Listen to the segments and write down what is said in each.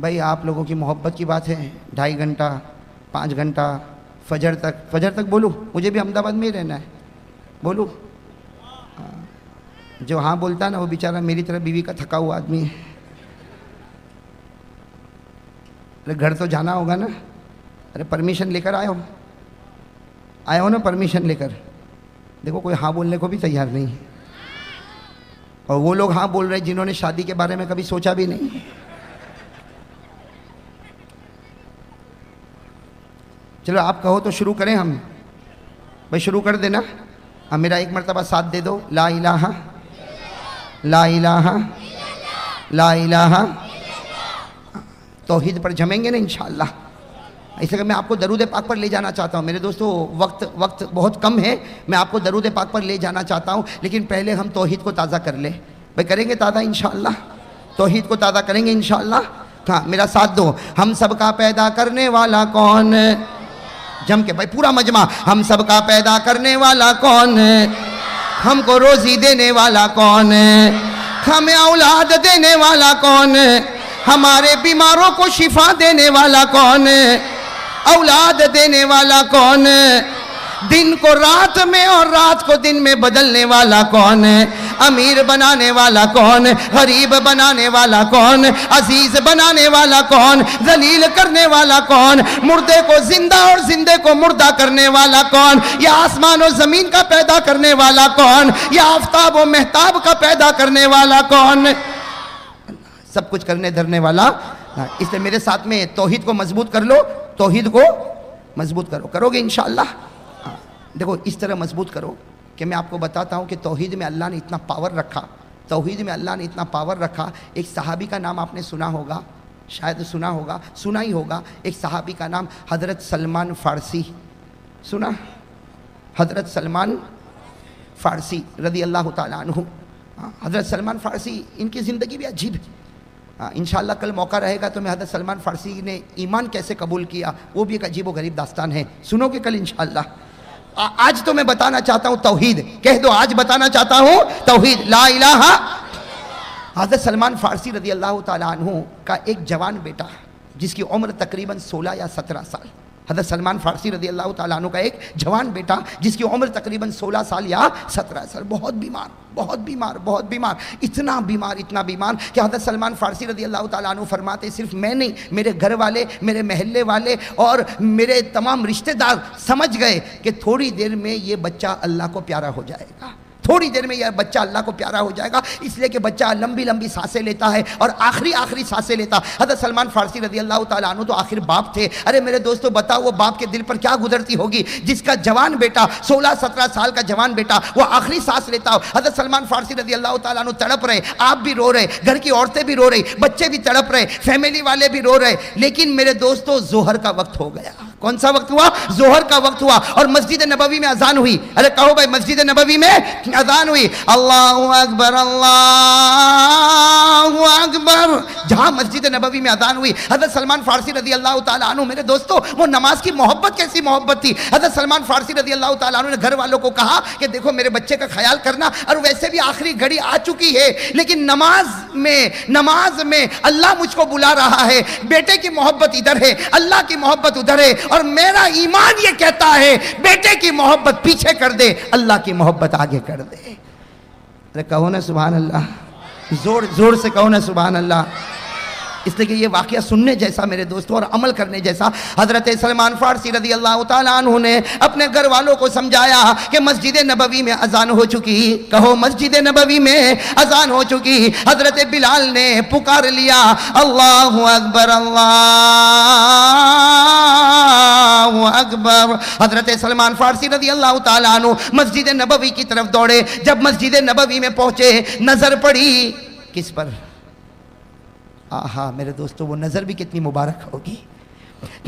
भाई, आप लोगों की मोहब्बत की बात है। ढाई घंटा, पाँच घंटा, फजर तक। फजर तक बोलूँ? मुझे भी अहमदाबाद में ही रहना है। बोलूँ? हाँ। जो हाँ बोलता ना, वो बेचारा मेरी तरह बीवी का थका हुआ आदमी है। अरे, घर तो जाना होगा ना। अरे परमिशन लेकर आए हो। आए हो ना परमिशन लेकर। देखो, कोई हाँ बोलने को भी तैयार नहीं और वो लोग हाँ बोल रहे जिन्होंने शादी के बारे में कभी सोचा भी नहीं चलो आप कहो तो शुरू करें हम। भाई शुरू कर देना। अब मेरा एक मरतबा साथ दे दो। ला इलाहा। ला इलाहा। ला इलाहा। तोहीद पर जमेंगे ना इंशाल्लाह। इसलिए मैं आपको दरूद पाक पर ले जाना चाहता हूँ। मेरे दोस्तों, वक्त वक्त बहुत कम है। मैं आपको दरूद पाक पर ले जाना चाहता हूँ। लेकिन पहले हम तोहीद को ताज़ा कर ले। भाई करेंगे ताज़ा इन तोहीद को ताज़ा करेंगे इन हाँ मेरा साथ दो। हम सबका पैदा करने वाला कौन? जम के भाई, पूरा मजमा। हम सबका पैदा करने वाला कौन है? हमको रोजी देने वाला कौन है? हमें औलाद देने वाला कौन है? हमारे बीमारों को शिफा देने वाला कौन है? औलाद देने वाला कौन है? दिन को रात में और रात को दिन में बदलने वाला कौन है? अमीर बनाने वाला कौन? गरीब बनाने वाला कौन? अज़ीज़ बनाने वाला कौन? जलील करने वाला कौन? मुर्दे को ज़िंदा और जिंदे को मुर्दा करने वाला कौन? या आसमान और ज़मीन का पैदा करने वाला कौन? या आफ्ताब और मेहताब का पैदा करने वाला कौन? सब कुछ करने धरने वाला। हाँ, इसलिए मेरे साथ में तोहिद को मज़बूत कर लो। तोहिद को मज़बूत करो। करोगे इनशाला हाँ, देखो इस तरह मज़बूत करो। कि मैं आपको बताता हूँ कि तोहहीद में अल्लाह ने इतना पावर रखा। तोहहीद में अल्लाह ने इतना पावर रखा। एक सहाबी का नाम आपने सुना होगा शायद सुना होगा सुना ही होगा। एक सहाबी का नाम हज़रत सलमान फ़ारसी। सुना? हज़रत सलमान फ़ारसी रदी अल्लाह तु हाँ, हज़रत सलमान फ़ारसी इनकी ज़िंदगी भी अजीब है। हाँ, इन कल मौका रहेगा तो मैं हज़रत सलमान फ़ारसी ने ईमान कैसे कबूल किया वो भी एक अजीब व गरीब दास्तान है। सुनोगे कल इन आज तो मैं बताना चाहता हूँ तोहीद। कह दो, आज बताना चाहता हूँ तोहीद। ला इलाहा। हज़रत सलमान फ़ारसी रज़ी अल्लाह तु का एक जवान बेटा जिसकी उम्र तकरीबन 16 या 17 साल। हज़रत सलमान फ़ारसी रदी अल्लाह तु का एक जवान बेटा, जिसकी उम्र तकरीबन 16 साल या 17 साल। बहुत बीमार बहुत बीमार बहुत बीमार। इतना बीमार इतना बीमार कि हज़रत सलमान फ़ारसी रदी अल्लाह तु फरमाते, सिर्फ़ मैं नहीं मेरे घर वाले, मेरे महल्ले वाले और मेरे तमाम रिश्तेदार समझ गए कि थोड़ी देर में ये बच्चा अल्लाह को प्यारा हो जाएगा। थोड़ी देर में यह बच्चा अल्लाह को प्यारा हो जाएगा। इसलिए कि बच्चा लंबी लंबी साँसें लेता है और आखिरी आखिरी साँसें लेता। हज़रत सलमान फारसी रज़ी अल्लाह तु तो आखिर बाप थे। अरे मेरे दोस्तों, बताओ वो बाप के दिल पर क्या गुजरती होगी? जिसका जवान बेटा, सोलह, सत्रह साल का जवान बेटा, वो आखिरी सांस लेता हो। हज़रत सलमान फारसी रज़ी अल्लाह तु तड़प रहे। आप भी रो रहे, घर की औरतें भी रो रही, बच्चे भी तड़प रहे, फैमिली वाले भी रो रहे। लेकिन मेरे दोस्तों, जोहर का वक्त हो गया। कौन सा वक्त हुआ? जोहर का वक्त हुआ और मस्जिद नबवी में अजान हुई। अरे कहो भाई, मस्जिद नबवी में अजान हुई। अल्लाह अकबर अल्लाह अकबर। जहाँ मस्जिद नबवी में अजान हुई, हज़रत सलमान फारसी रज़ी अल्लाह तु मेरे दोस्तों, वो नमाज़ की मोहब्बत कैसी मोहब्बत थी? हज़रत सलमान फारसी रज़ी अल्लाह तु ने घर वालों को कहा कि देखो, मेरे बच्चे का ख्याल करना, और वैसे भी आखिरी घड़ी आ चुकी है, लेकिन नमाज़ में नमाज़ में अल्लाह मुझको बुला रहा है। बेटे की मोहब्बत इधर है, अल्लाह की मोहब्बत उधर है और मेरा ईमान ये कहता है, बेटे की मोहब्बत पीछे कर दे, अल्लाह की मोहब्बत आगे कर दे। अरे कहो ना सुबह अल्लाह। ज़ोर ज़ोर से कहो ना सुबह अल्लाह। इसलिए कि ये वाक़ सुनने जैसा मेरे दोस्तों और अमल करने जैसा हज़रत सलमान फ़ारसी रदी अल्लाह तु ने अपने घर वालों को समझाया कि मस्जिद नबवी में अजान हो चुकी। कहो, मस्जिद नबवी में अजान हो चुकी। हज़रत बिलाल ने पुकार लिया, अल्लाह अकबर अल्लाह अकबर। हज़रत सलमान फ़ारसी रदी अल्लाह तु मस्जिद नबवी की तरफ़ दौड़े। जब मस्जिद नबवी में पहुँचे, नज़र पड़ी, किस पर? आहा, मेरे दोस्तों, वो नज़र भी कितनी मुबारक होगी।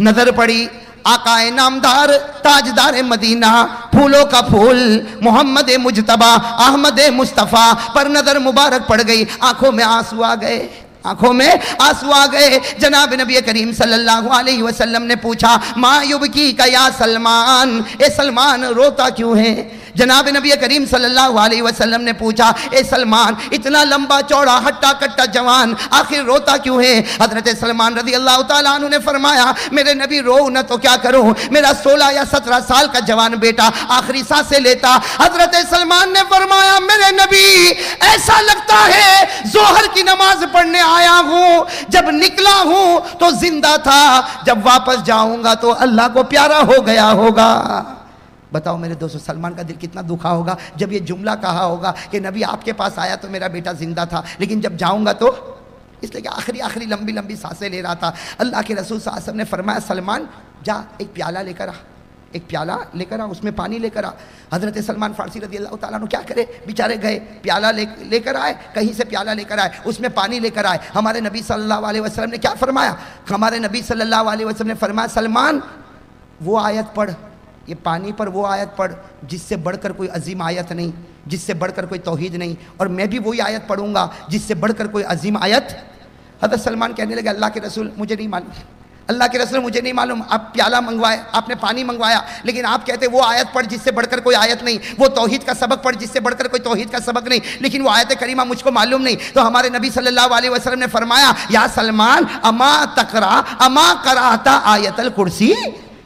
नज़र पड़ी आकाए नामदार, ताजदार मदीना, फूलों का फूल, मोहम्मद मुजतबा, अहमद मुस्तफ़ा, पर नज़र मुबारक पड़ गई, आँखों में आँसू आ गए। आँखों में आँसू आ गए। जनाब नबी करीम सल्लल्लाहु अलैहि वसल्लम ने पूछा माँ युब की कया सलमान? ए सलमान रोता क्यों है? जनाब नबी करीम सल्लल्लाहु अलैहि वसल्लम ने पूछा, ए सलमान, इतना लंबा चौड़ा हट्टा कट्टा जवान आखिर रोता क्यों है? हज़रत सलमान रज़ी अल्लाह तु ने फरमाया, मेरे नबी रो न तो क्या करूँ? मेरा सोलह या सत्रह साल का जवान बेटा आखिरी साँसें लेता। हज़रत सलमान ने फरमाया, मेरे नबी, ऐसा लगता है जोहर की नमाज़ पढ़ने आया हूँ, जब निकला हूँ तो ज़िंदा था। जब वापस जाऊँगा तो अल्लाह को प्यारा हो गया होगा। बताओ मेरे दोस्तों, सलमान का दिल कितना दुखा होगा। जब ये जुमला कहा होगा कि नबी आपके पास आया तो मेरा बेटा ज़िंदा था, लेकिन जब जाऊँगा तो इसलिए कि आखिरी आखिरी लंबी लंबी साँसें ले रहा था। अल्लाह के रसूल साहब ने फरमाया, सलमान, जा, एक प्याला लेकर आ। एक प्याला लेकर आ, उसमें पानी लेकर आ। हज़रत सलमान फारसी रदी अल्लाह ताला क्या करे? बेचारे गए, प्याला ले, लेकर आए, कहीं से प्याला लेकर आए, उसमें पानी लेकर आए। हमारे नबी सल्लल्लाहु अलैहि वसल्लम ने क्या फरमाया? हमारे नबी सल्लल्लाहु अलैहि वसल्लम ने फरमाया, सलमान, वो आयत पढ़, ये पानी पर वो आयत पढ़, जिससे बढ़कर कोई अजीम आयत नहीं, जिससे बढ़कर कोई तोहीद नहीं, और मैं भी वही आयत पढ़ूँगा, जिससे बढ़कर कोई अजीम आयत। हज़रत सलमान कहने लगे, अल्लाह के रसूल, मुझे नहीं मालूम। अल्लाह के रसूल मुझे नहीं मालूम, आप प्याला मंगवाए, आपने पानी मंगवाया, लेकिन आप कहते वो आयत पढ़ जिससे बढ़कर कोई आयत नहीं, वो तोहहीद का सबक पढ़ जिससे बढ़कर कोई तोहहीद का सबक नहीं, लेकिन वो आयत करीमा मुझको मालूम नहीं। तो हमारे नबी सल्लल्लाहु अलैहि वसल्लम ने फरमाया, या सलमान, अमा तकरा, अमा कराता आयतल कुर्सी?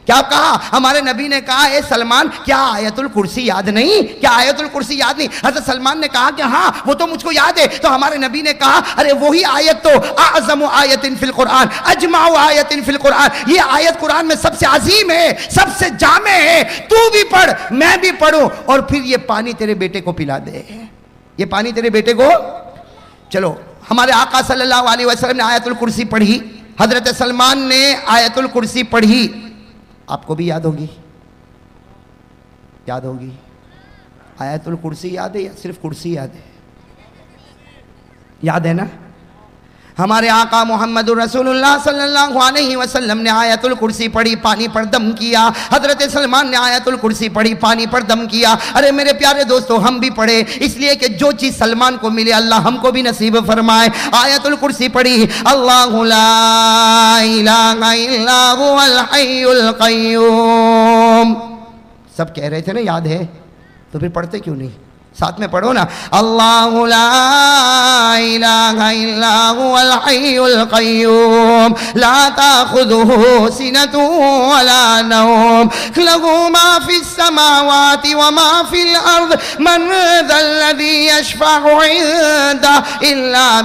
क्या कहा? हमारे नबी ने कहा सलमान, क्या आयतुल कुर्सी याद नहीं? क्या आयतुल कुर्सी याद नहीं? हज़रत सलमान ने कहा कि हाँ वो तो मुझको याद है। तो हमारे नबी ने कहा, अरे वही आयत तो आज़म आयत इन फिल कुरान अजमाओ आयत इन फिल कुरान। ये आयत कुरान में सबसे अजीम है, सबसे जामे है। तू भी पढ़, मैं भी पढ़ू, और फिर ये पानी तेरे बेटे को पिला दे। ये पानी तेरे बेटे को? चलो, हमारे आका सल्लल्लाहु अलैहि वसल्लम ने आयतुल कुर्सी पढ़ी, हज़रत सलमान ने आयतुल कुर्सी पढ़ी। आपको भी याद होगी। याद होगी। आयतुल कुर्सी याद है या सिर्फ़ कुर्सी याद है? याद है ना? हमारे आका मोहम्मद वसल्लम ने आयतुल कुर्सी पढ़ी, पानी पर दम किया। हज़रत सलमान ने आयतुल कुर्सी पढ़ी, पानी पर दम किया। अरे मेरे प्यारे दोस्तों, हम भी पढ़े। इसलिए कि जो चीज़ सलमान को मिले, अल्लाह हमको भी नसीब फरमाए। आयतुल कुर्सी पढ़ी, अल्लाह सब कह रहे थे ना, याद है? तो फिर पढ़ते क्यों नहीं? साथ में पढ़ो ना अल्लाह ला ताखुदुहु सिनतु वला नौम लहु मा फिस समावाति व मा फिल अर्द मन दल्लज़ी यशफअु इंदा इल्ला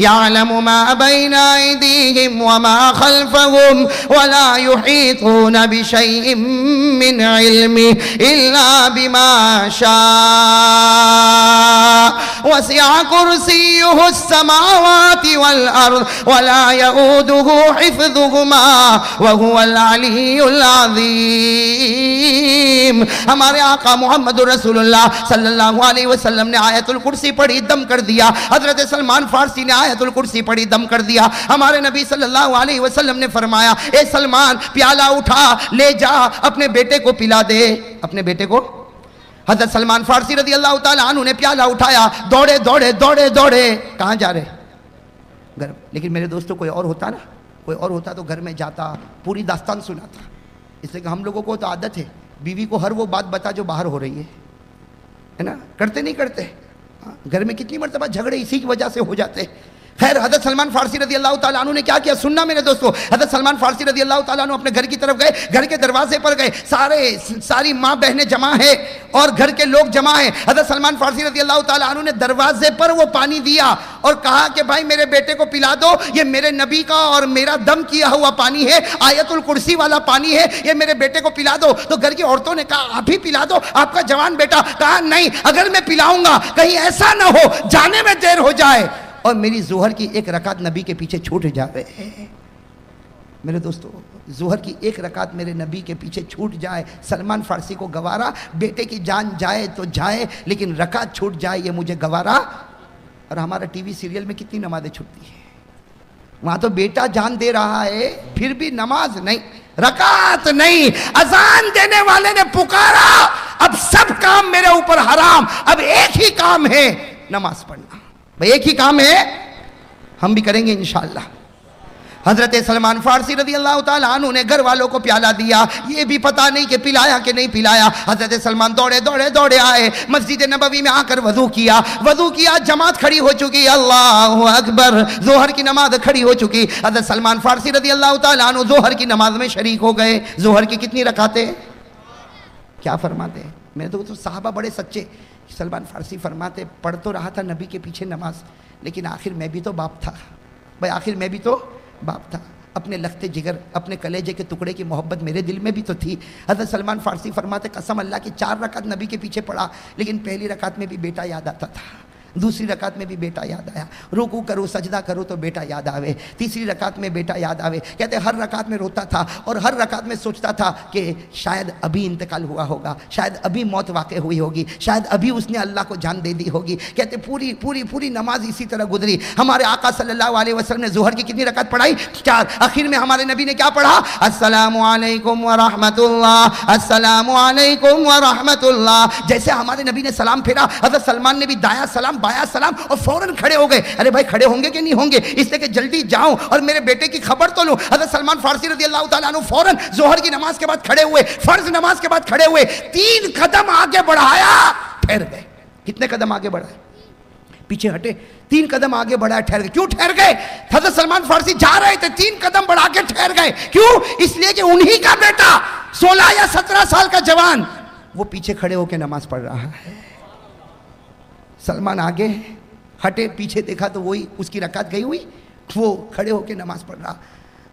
यअलमु मा बैना अयदीहिम व मा खल्फहुम वला युहीतून बिशैइन मिन इल्मि इल्ला बिमा शाअ कुर्सी समावाति वल अर्द वला यऊदुहु हिफ्जुहुमा वहुवल अलीयुल अज़ीम हमारे आका मोहम्मद सल्लल्लाहु वसल्लम ने आयतुल कुर्सी पढ़ी दम कर दिया हज़रत सलमान फारसी ने आयतुल कुर्सी पढ़ी दम कर दिया हमारे नबी सल्लल्लाहु अलैहि वसल्लम ने फरमाया ए सलमान प्याला उठा ले जा अपने बेटे को पिला दे अपने बेटे को हज़रत सलमान फारसी रदी अल्लाह तु ने प्याला उठाया दौड़े दौड़े दौड़े दौड़े। कहाँ जा रहे? घर लेकिन मेरे दोस्तों कोई और होता ना? कोई और होता तो घर में जाता पूरी दास्तान सुनाता। इसलिए हम लोगों को तो आदत है बीवी को हर वो बात बता जो बाहर हो रही है। है ना? करते नहीं करते? हाँ, घर में कितनी मरतबा झगड़े इसी की वजह से हो जाते खैर, हज़रत सलमान फारसी रदी अल्लाह तु ने क्या किया? सुनना मेरे दोस्तों, हज़रत सलमान फारसी रदी अल्लाह तु अपने घर की तरफ़ गए, घर के दरवाजे पर गए, सारे, सारी माँ बहनें जमा है और घर के लोग जमा है। हज़रत सलमान फारसी रदी अल्लाह तु ने दरवाजे पर वो पानी दिया और कहा कि भाई, मेरे बेटे को पिला दो, ये मेरे नबी का और मेरा दम किया हुआ पानी है, आयतुल कुर्सी वाला पानी है, ये मेरे बेटे को पिला दो। तो घर की औरतों ने कहा, आप ही पिला दो, आपका जवान बेटा। कहा, नहीं, अगर मैं पिलाऊँगा, कहीं ऐसा ना हो, जाने में देर हो जाए। और मेरी जोहर की एक रकात नबी के पीछे छूट जाए मेरे दोस्तों, जोहर की एक रकात मेरे नबी के पीछे छूट जाए, सलमान फारसी को गवारा, बेटे की जान जाए तो जाए, लेकिन रकात छूट जाए, ये मुझे गवारा। और हमारा टीवी सीरियल में कितनी नमाजें छूटती है। वहाँ तो बेटा जान दे रहा है, फिर भी नमाज़ नहीं, रकात नहीं, अजान देने वाले ने पुकारा, अब सब काम मेरे ऊपर हराम, अब एक ही काम है, नमाज़ पढ़ना। भाई, एक ही काम है, हम भी करेंगे इंशाला हज़रत सलमान फारसी रज़ी अल्लाह तु ने घर वालों को प्याला दिया। ये भी पता नहीं कि पिलाया कि नहीं पिलाया। हज़रत सलमान दौड़े दौड़े दौड़े आए। मस्जिद नबवी में आकर वज़ू किया। वज़ू किया, जमात खड़ी हो चुकी। अल्लाह अकबर। जोहर की नमाज़ खड़ी हो चुकी। हज़रत सलमान फारसी रज़ी अल्लाह तु जोहर की नमाज़ में शरीक हो गए। जोहर की कितनी रखाते क्या फरमाते हैं? मेरे तो, तो साहबा बड़े सच्चे। सलमान फारसी फरमाते पढ़ तो रहा था नबी के पीछे नमाज़ लेकिन आखिर मैं भी तो बाप था। भाई आखिर मैं भी तो बाप था। अपने लगते जिगर अपने कलेजे के टुकड़े की मोहब्बत मेरे दिल में भी तो थी। हज़रत सलमान फारसी फरमाते कसम अल्लाह की चार रकात नबी के पीछे पड़ा लेकिन पहली रकात में भी बेटा याद आता था। दूसरी रकात में भी बेटा याद आया। रुकू करो, सजदा करो तो बेटा याद आवे। तीसरी रकात में बेटा याद आवे। कहते, हर रकात में रोता था और हर रकात में सोचता था कि शायद अभी इंतकाल हुआ होगा, शायद अभी मौत वाक़ हुई होगी, शायद अभी उसने अल्लाह को जान दे दी होगी। कहते, पूरी पूरी पूरी नमाज़ इसी तरह गुजरी। हमारे आका सल्लल्लाहु अलैहि वसल्लम ने जोहर की कितनी रकात पढ़ाई? चार। आखिर में हमारे नबी ने क्या पढ़ा? अस्सलाम वालेकुम व रहमतुल्लाह व रहमतुल्लाह। जैसे हमारे नबी ने सलाम फेरा, हज़रत सलमान ने भी दाया सलाम बाया सलाम और फ़ौरन खड़े हो गए। अरे भाई, खड़े होंगे कि नहीं होंगे? इसलिए कि जल्दी जाऊँ और मेरे बेटे की खबर तो लूँ। हज़रत सलमान फारसी रज़ी अल्लाह तआला फ़ौरन जोहर की नमाज़ के बाद खड़े हुए, फ़र्ज़ नमाज़ के बाद खड़े हुए, तीन कदम आगे बढ़ाया, ठहर गए। कितने कदम आगे बढ़ाए? पीछे हटे, तीन कदम आगे बढ़ाया ठहर गए। क्यों ठहर गए? हज़रत सलमान फारसी जा रहे थे, तीन कदम बढ़ा के ठहर गए। क्यों? इसलिए कि उन्हीं का बेटा सोलह या सत्रह साल का जवान, वो पीछे खड़े होकर नमाज़ पढ़ रहा है। सलमान आगे हटे, पीछे देखा तो वही उसकी रकात गई हुई, वो खड़े होकर नमाज़ पढ़ रहा।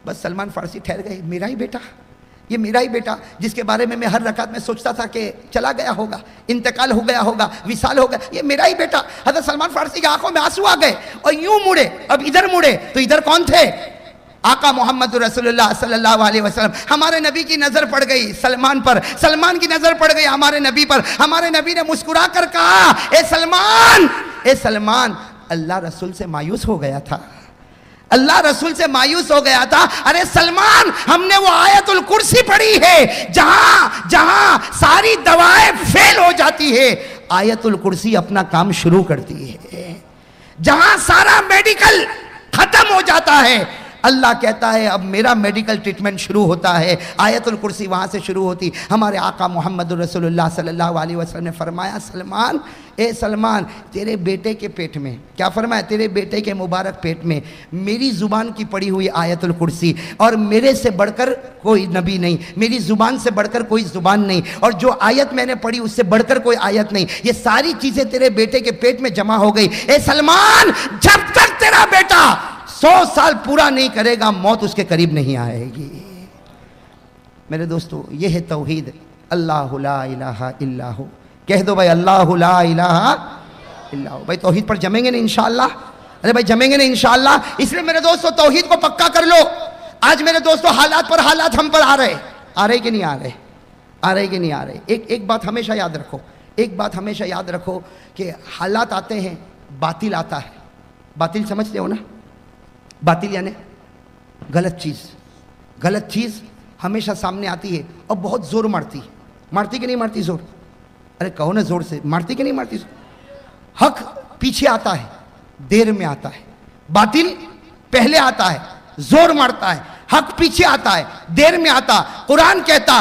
बस सलमान फारसी ठहर गए, मेरा ही बेटा, ये मेरा ही बेटा, जिसके बारे में मैं हर रकात में सोचता था कि चला गया होगा, इंतकाल हो गया होगा, विशाल हो गया, ये मेरा ही बेटा। हज़रत सलमान फारसी की आँखों में आँसू आ गए, और यूँ मुड़े, अब इधर मुड़े तो इधर कौन थे? आका मोहम्मद रसोल्ला सल्लल्लाहु अलैहि वसल्लम, हमारे नबी की नज़र पड़ गई सलमान पर। सलमान की नज़र पड़ गई हमारे नबी पर। हमारे नबी ने मुस्कुरा कर कहा, ए सलमान ए सलमान, अल्लाह रसूल से मायूस हो गया था। अल्लाह रसूल से मायूस हो गया था। अरे सलमान, हमने वो आयतुल कुर्सी पढ़ी है, जहाँ जहाँ सारी दवाएँ फेल हो जाती है। आयतुल कुर्सी अपना काम शुरू करती है। जहाँ सारा मेडिकल खत्म हो जाता है। अल्लाह कहता है, अब मेरा मेडिकल ट्रीटमेंट शुरू होता है। आयतुल कुर्सी वहाँ से शुरू होती। हमारे आका मोहम्मद रसोल्ला सल्लल्लाहु अलैहि वसल्लम ने फरमाया, सलमान, ए सलमान, तेरे बेटे के पेट में। क्या फरमाया? तेरे बेटे के मुबारक पेट में। मेरी ज़ुबान की पड़ी हुई आयतुल कुर्सी और मेरे से बढ़कर कोई नबी नहीं। मेरी ज़ुबान से बढ़कर कोई ज़ुबान नहीं। और जो आयत मैंने पढ़ी, उससे बढ़कर कोई आयत नहीं। ये सारी चीज़ें तेरे बेटे के पेट में जमा हो गई। ए सलमान, जब तक तेरा बेटा सौ साल पूरा नहीं करेगा, मौत उसके करीब नहीं आएगी। मेरे दोस्तों ये है तोहीद। अल्लाह इल्ला कह दो भाई, अल्लाह इल्ला भाई, तोहीद पर जमेंगे ना इनशाला अरे भाई, जमेंगे ना इनशाला इसलिए मेरे दोस्तों, तोहीद को पक्का कर लो। आज मेरे दोस्तों, हालात पर हालात हम पर आ रहे आ रहे कि नहीं आ रहे? आ रहे कि नहीं आ रहे? एक एक बात हमेशा याद रखो। एक बात हमेशा याद रखो कि हालात आते हैं, बातिल आता है। बातिल समझते हो ना? बातिल यानी, गलत चीज़। गलत चीज़ हमेशा सामने आती है और बहुत ज़ोर मारती है। मारती कि नहीं मारती ज़ोर? अरे कहो ना ज़ोर से, मारती कि नहीं मारती हक पीछे आता है, देर में आता है। बातिल पहले आता है, ज़ोर मारता है। हक पीछे आता है, देर में आता। कुरान कहता